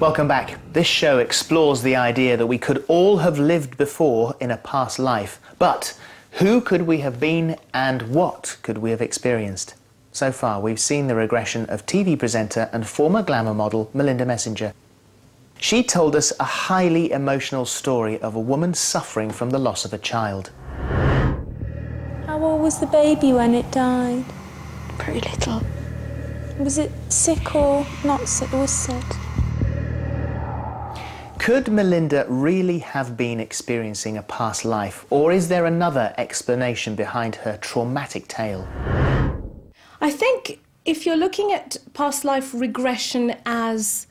Welcome back. This show explores the idea that we could all have lived before in a past life, but who could we have been and what could we have experienced? So far, we've seen the regression of TV presenter and former glamour model Melinda Messenger. She told us a highly emotional story of a woman suffering from the loss of a child. How old was the baby when it died? Very little. Was it sick or not sick? It was sick. Could Melinda really have been experiencing a past life, or is there another explanation behind her traumatic tale? I think if you're looking at past life regression as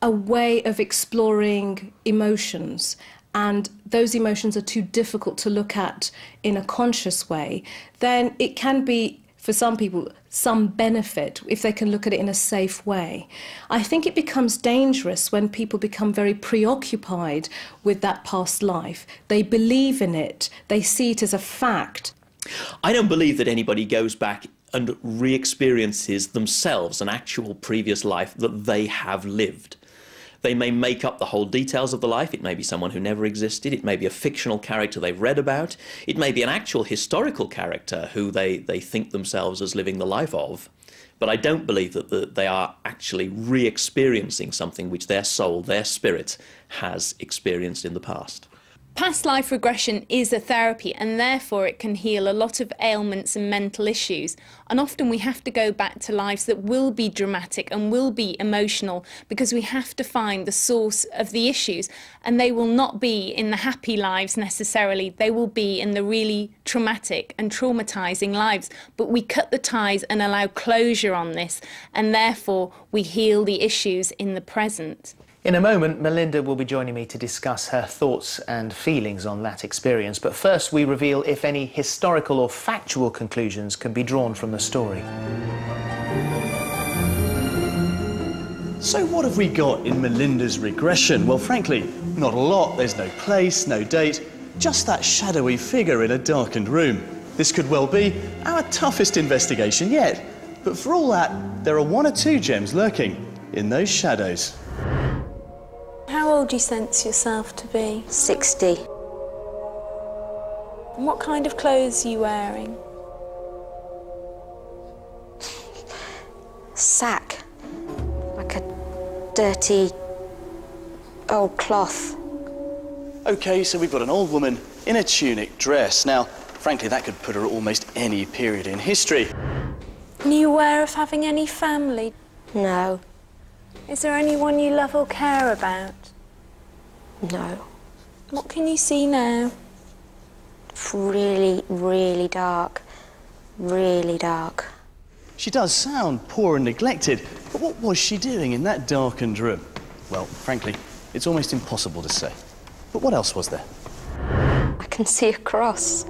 a way of exploring emotions, and those emotions are too difficult to look at in a conscious way, then it can be for some people some benefit if they can look at it in a safe way. I think it becomes dangerous when people become very preoccupied with that past life. They believe in it, they see it as a fact. I don't believe that anybody goes back and re experiences themselves an actual previous life that they have lived. They may make up the whole details of the life. It may be someone who never existed. It may be a fictional character they've read about. It may be an actual historical character who they, they think themselves as living the life of. But I don't believe that the, they are actually re experiencing something which their soul, their spirit, has experienced in the past. Past life regression is a therapy and therefore it can heal a lot of ailments and mental issues. And often we have to go back to lives that will be dramatic and will be emotional because we have to find the source of the issues. And they will not be in the happy lives necessarily, they will be in the really traumatic and traumatizing lives. But we cut the ties and allow closure on this, and therefore we heal the issues in the present. In a moment, Melinda will be joining me to discuss her thoughts and feelings on that experience. But first, we reveal if any historical or factual conclusions can be drawn from the story. So what have we got in Melinda's regression? Well, frankly, not a lot. There's no place, no date, just that shadowy figure in a darkened room. This could well be our toughest investigation yet. But for all that, there are one or two gems lurking in those shadows. How old do you sense yourself to be? 60. And what kind of clothes are you wearing? Sack. Like a dirty old cloth. Okay, so we've got an old woman in a tunic dress. Now, frankly, that could put her at almost any period in history. Are you aware of having any family? No. Is there anyone you love or care about? No. What can you see now? It's really, really dark. Really dark. She does sound poor and neglected, but what was she doing in that darkened room? Well, frankly, it's almost impossible to say. But what else was there? I can see a cross.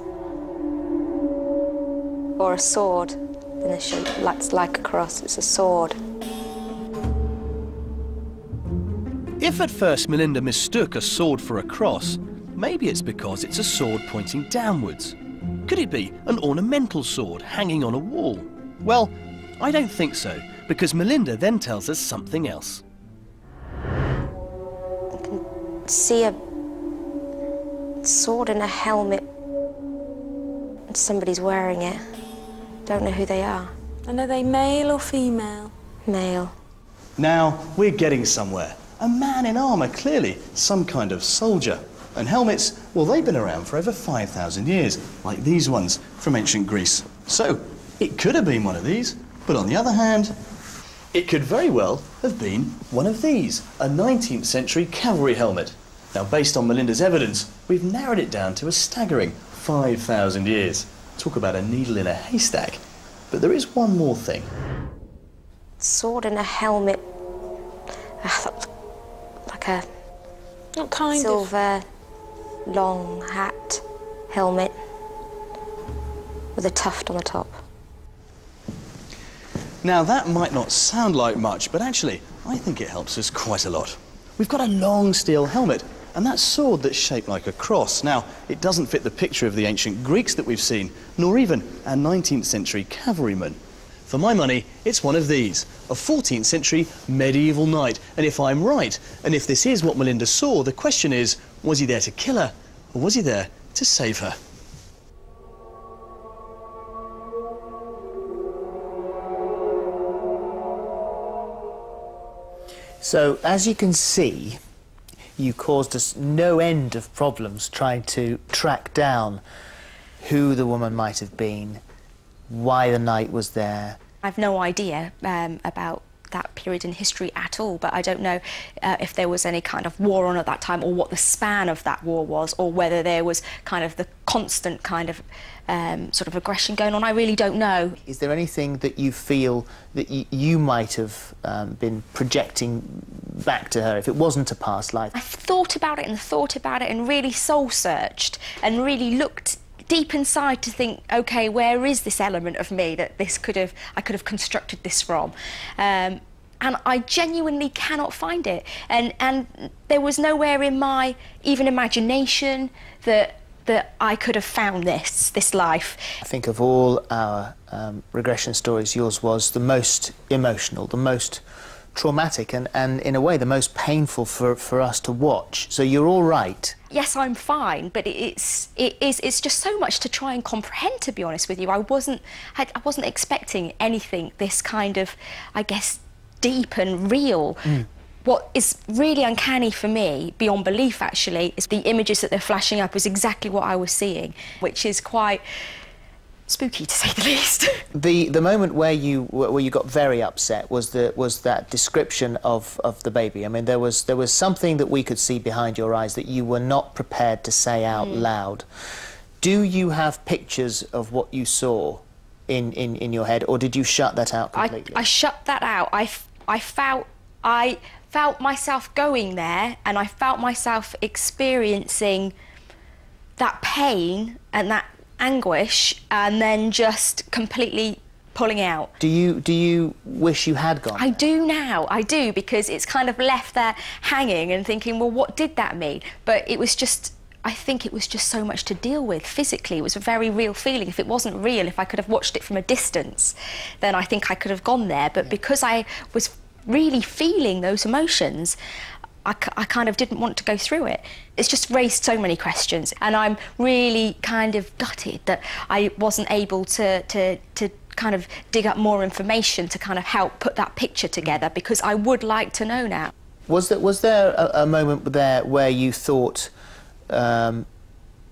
Or a sword. In the shape that's like a cross, it's a sword. If at first Melinda mistook a sword for a cross, maybe it's because it's a sword pointing downwards. Could it be an ornamental sword hanging on a wall? Well, I don't think so, because Melinda then tells us something else. I can see a sword and a helmet. Somebody's wearing it. Don't know who they are. And are they male or female? Male. Now, we're getting somewhere. A man in armour, clearly, some kind of soldier. And helmets, well, they've been around for over 5,000 years, like these ones from ancient Greece. So, it could have been one of these, but on the other hand, it could very well have been one of these, a 19th century cavalry helmet. Now, based on Melinda's evidence, we've narrowed it down to a staggering 5,000 years. Talk about a needle in a haystack. But there is one more thing. Sword and a helmet. Ah, Like a What kind of? silver long hat, helmet with a tuft on the top. Now, that might not sound like much, but actually, I think it helps us quite a lot. We've got a long steel helmet, and that sword that's shaped like a cross. Now, it doesn't fit the picture of the ancient Greeks that we've seen, nor even our 19th century cavalrymen. For my money, it's one of these, a 14th century medieval knight. And if I'm right, and if this is what Melinda saw, the question is, was he there to kill her, or was he there to save her? So, as you can see, you caused us no end of problems trying to track down who the woman might have been, why the knight was there. I've no idea um, about that period in history at all, but I don't know uh, if there was any kind of war on at that time or what the span of that war was or whether there was kind of the constant kind of um, sort of aggression going on. I really don't know. Is there anything that you feel that y- you might have um, been projecting back to her if it wasn't a past life? I thought about it and thought about it and really soul searched and really looked deep inside to think, okay, where is this element of me that this could have, I could have constructed this from? Um, and I genuinely cannot find it. And, and there was nowhere in my even imagination that, that I could have found this, this life. I think of all our um, regression stories, yours was the most emotional, the most traumatic, and, and in a way the most painful for, for us to watch. So you're all right. yes, I'm fine, but it's it is it's just so much to try and comprehend. To be honest with you, I wasn't I, I wasn't expecting anything this kind of, I guess, deep and real. Mm. What is really uncanny for me, beyond belief actually, is the images that they're flashing up is exactly what I was seeing, which is quite spooky to say the least. The the moment where you where you got very upset was the was that description of, of the baby. I mean, there was there was something that we could see behind your eyes that you were not prepared to say out mm. loud. Do you have pictures of what you saw in, in, in your head, or did you shut that out I, completely? I shut that out. I, f- I felt I felt myself going there, and I felt myself experiencing that pain and that anguish, and then just completely pulling out. do you do you wish you had gone? I do now, I do, because it's kind of left there hanging and thinking, well, what did that mean? But it was just, I think it was just so much to deal with physically. It was a very real feeling. If it wasn't real, if I could have watched it from a distance, then I think I could have gone there. But because I was really feeling those emotions, I, kind of didn't want to go through it. It's just raised so many questions, and I'm really kind of gutted that I wasn't able to, to, to kind of dig up more information to kind of help put that picture together because I would like to know now. Was there was there a, a moment there where you thought, um,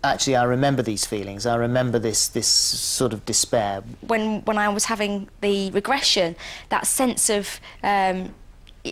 actually, I remember these feelings. I remember this this sort of despair. when when I was having the regression, that sense of um,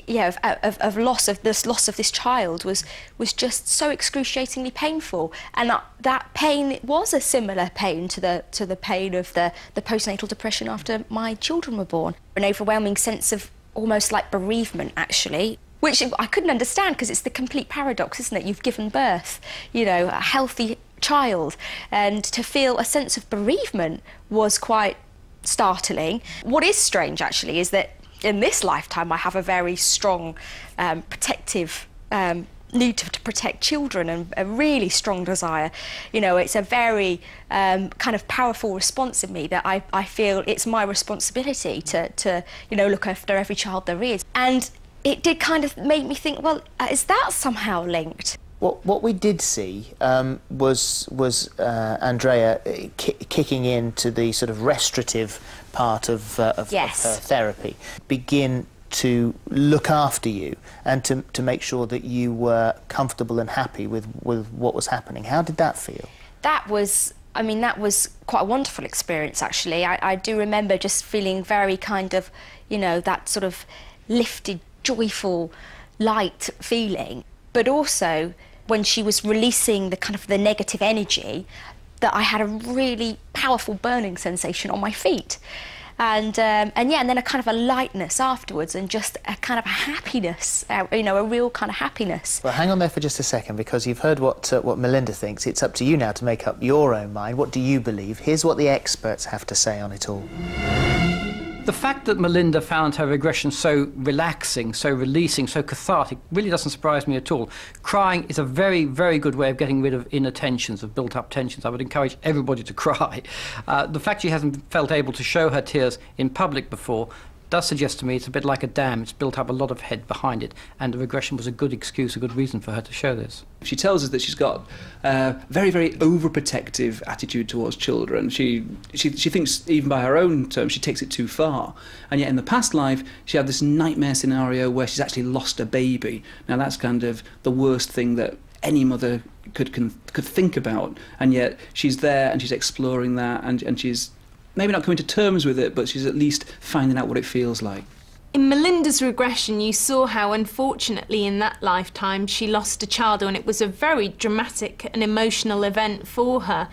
yeah of, of, of loss of this loss of this child was was just so excruciatingly painful, and that, that pain was a similar pain to the to the pain of the the postnatal depression after my children were born. An overwhelming sense of almost like bereavement, actually. Which I couldn't understand because it's the complete paradox, isn't it? You've given birth, you know, a healthy child, and to feel a sense of bereavement was quite startling. What is strange, actually, is that in this lifetime I have a very strong um, protective um, need to, to protect children and a really strong desire. You know, it's a very um, kind of powerful response in me that I, I feel it's my responsibility to, to, you know, look after every child there is. And it did kind of make me think, well, uh, is that somehow linked? What what we did see um, was was uh, Andrea uh, ki- kicking into the sort of restorative part of, uh, of, Yes. of her therapy, begin to look after you and to to make sure that you were comfortable and happy with with what was happening. How did that feel? that was I mean that was quite a wonderful experience actually. I, I do remember just feeling very kind of, you know, that sort of lifted, joyful, light feeling. But also when she was releasing the kind of the negative energy, that I had a really powerful burning sensation on my feet. And, um, and yeah, and then a kind of a lightness afterwards, and just a kind of a happiness, uh, you know, a real kind of happiness. Well, hang on there for just a second because you've heard what uh, what Melinda thinks. It's up to you now to make up your own mind. What do you believe? Here's what the experts have to say on it all. The fact that Melinda found her regression so relaxing, so releasing, so cathartic really doesn't surprise me at all. Crying is a very, very good way of getting rid of inner tensions, of built up tensions. I would encourage everybody to cry. Uh, the fact she hasn't felt able to show her tears in public before does suggest to me it's a bit like a dam. It's built up a lot of head behind it, and the regression was a good excuse, a good reason for her to show this. She tells us that she's got a very, very overprotective attitude towards children. She, she, she thinks, even by her own terms, she takes it too far. And yet, in the past life, she had this nightmare scenario where she's actually lost a baby. Now, that's kind of the worst thing that any mother could could think about. And yet, she's there and she's exploring that, and, and she's maybe not coming to terms with it, but she's at least finding out what it feels like. In Melinda's regression, you saw how, unfortunately, in that lifetime, she lost a child, and it was a very dramatic and emotional event for her.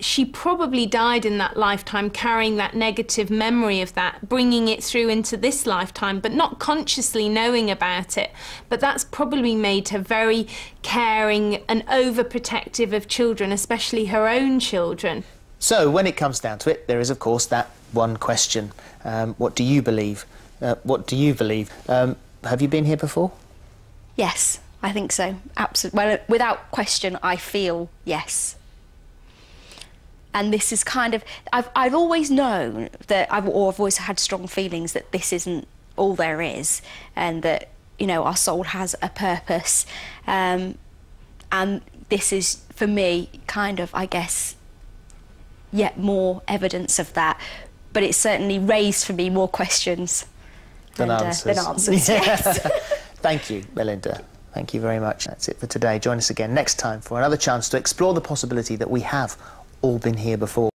She probably died in that lifetime carrying that negative memory of that, bringing it through into this lifetime, but not consciously knowing about it. But that's probably made her very caring and overprotective of children, especially her own children. So, when it comes down to it, there is, of course, that one question. Um, what do you believe? Uh, what do you believe? Um, have you been here before? Yes, I think so. Absolutely. Well, without question, I feel yes. And this is kind of, I've, I've always known that, I've, or I've always had strong feelings that this isn't all there is, and that, you know, our soul has a purpose. Um, and this is, for me, kind of, I guess, yet more evidence of that. But it certainly raised for me more questions than and, answers. Uh, than answers yes. Thank you, Melinda. Thank you very much. That's it for today. Join us again next time for another chance to explore the possibility that we have all been here before.